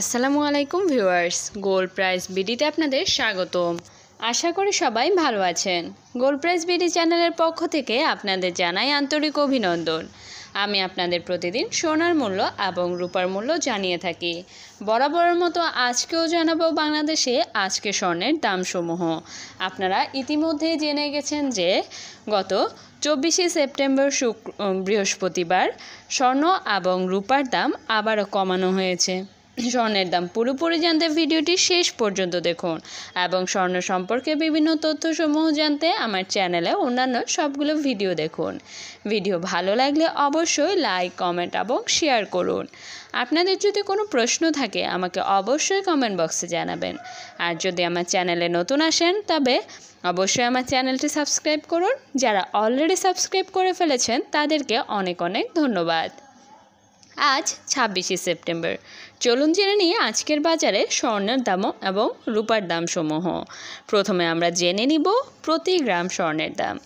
আসসালামু আলাইকুম viewers, gold price বিডিতে আপনাদের স্বাগতম। আশা করি সবাই ভালো আছেন। গোল্ড প্রাইস বিডি চ্যানেলের পক্ষ থেকে আপনাদের জানাই আন্তরিক অভিনন্দন। আমি আপনাদের প্রতিদিন সোনার মূল্য এবং রূপার মূল্য জানিয়ে থাকি। বরাবরের মতো আজকেও জানাব বাংলাদেশে আজকে স্বর্ণের দামসমূহ। আপনারা ইতিমধ্যেই জেনে গেছেন যে, গত চব্বিশে সেপ্টেম্বর শুক্র বৃহস্পতিবার স্বর্ণ এবং রূপার দাম আবারও কমানো হয়েছে। স্বর্ণের দাম পুরোপুরি জানতে ভিডিওটি শেষ পর্যন্ত দেখুন এবং স্বর্ণ সম্পর্কে বিভিন্ন তথ্যসমূহ জানতে আমার চ্যানেলে অন্যান্য সবগুলো ভিডিও দেখুন। ভিডিও ভালো লাগলে অবশ্যই লাইক, কমেন্ট এবং শেয়ার করুন। আপনাদের যদি কোনো প্রশ্ন থাকে, আমাকে অবশ্যই কমেন্ট বক্সে জানাবেন। আর যদি আমার চ্যানেলে নতুন আসেন, তবে অবশ্যই আমার চ্যানেলটি সাবস্ক্রাইব করুন। যারা অলরেডি সাবস্ক্রাইব করে ফেলেছেন, তাদেরকে অনেক অনেক ধন্যবাদ। আজ ছাব্বিশে সেপ্টেম্বর। চলুন জেনে নিই আজকের বাজারে স্বর্ণের দাম এবং রূপার দামসমূহ। প্রথমে আমরা জেনে নিব প্রতি গ্রাম স্বর্ণের দাম।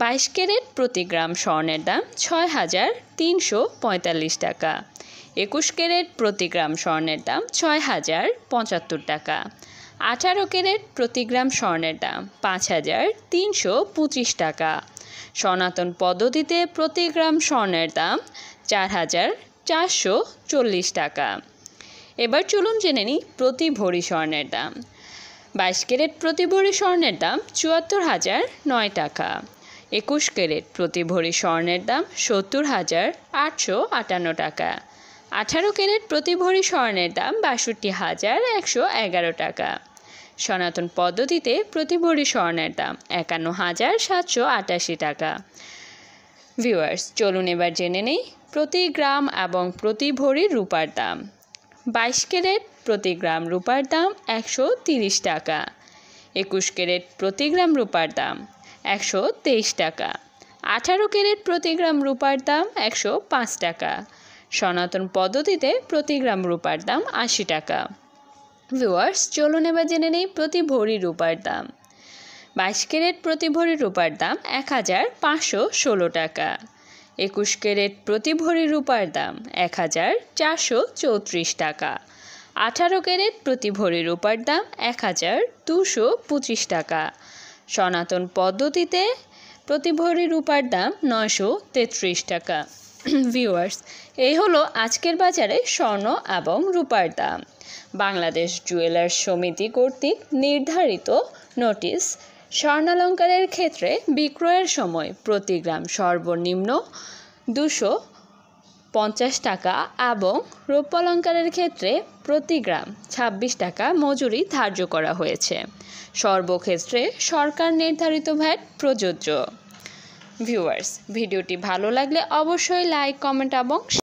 বাইশ ক্যারেট প্রতি গ্রাম স্বর্ণের দাম ছয় হাজার তিনশো পঁয়তাল্লিশ টাকা। একুশ ক্যারেট প্রতি গ্রাম স্বর্ণের দাম ছয় হাজার পঁচাত্তর টাকা। আঠারো ক্যারেট প্রতি গ্রাম স্বর্ণের দাম পাঁচ হাজার তিনশো পঁচিশ টাকা। সনাতন পদ্ধতিতে প্রতি গ্রাম স্বর্ণের দাম চার হাজার চারশো চল্লিশ টাকা। এবার চলুন জেনে নিই প্রতি ভরি স্বর্ণের দাম। বাইশ ক্যারেট প্রতি ভরি স্বর্ণের দাম চুয়াত্তর হাজার নয় টাকা। একুশ ক্যারেট প্রতি ভরি স্বর্ণের দাম সত্তর হাজার আটশো আটান্ন টাকা। আঠারো ক্যারেট প্রতি ভরি স্বর্ণের দাম বাষট্টি হাজার একশো এগারো টাকা। সনাতন পদ্ধতিতে প্রতি ভরি স্বর্ণের দাম একান্ন হাজার সাতশো আটাশি টাকা। ভিউয়ার্স, চলুন এবার জেনে নেই প্রতি গ্রাম এবং প্রতি ভরি রূপার দাম। বাইশ ক্যারেট প্রতি গ্রাম রূপার দাম একশো তিরিশ টাকা। একুশ ক্যারেট প্রতি গ্রাম রূপার দাম একশো তেইশ টাকা। আঠারো ক্যারেট প্রতি গ্রাম রূপার দাম একশো পাঁচ টাকা। সনাতন পদ্ধতিতে প্রতি গ্রাম রূপার দাম আশি টাকা। ভিউয়ার্স, চলুন এবার জেনে নেই প্রতি ভরি রূপার দাম। বাইশ ক্যারেট প্রতি ভরি রূপার দাম এক হাজার পাঁচশো ষোলো টাকা। একুশ ক্যারেট প্রতি ভরি রূপার দাম এক হাজার চারশো চৌত্রিশ টাকা। আঠারো ক্যারেট প্রতি ভরি রূপার দাম এক হাজার দুশো পঁচিশ টাকা। সনাতন পদ্ধতিতে প্রতি ভরি রূপার দাম নয়শো তেত্রিশ টাকা। ভিউয়ার্স, এই হলো আজকের বাজারে স্বর্ণ এবং রূপার দাম। বাংলাদেশ জুয়েলার্স সমিতি কর্তৃক নির্ধারিত নোটিশ স্বর্ণালঙ্কারের ক্ষেত্রে বিক্রয়ের সময় প্রতি গ্রাম সর্বনিম্ন দুশো পঞ্চাশ টাকা এবং রৌপ্যালঙ্কারের ক্ষেত্রে প্রতি গ্রাম ছাব্বিশ টাকা মজুরি ধার্য করা হয়েছে। সর্বক্ষেত্রে সরকার নির্ধারিত ভ্যাট প্রযোজ্য। ভিউয়ার্স, ভিডিওটি ভালো লাগলে অবশ্যই লাইক, কমেন্ট এবং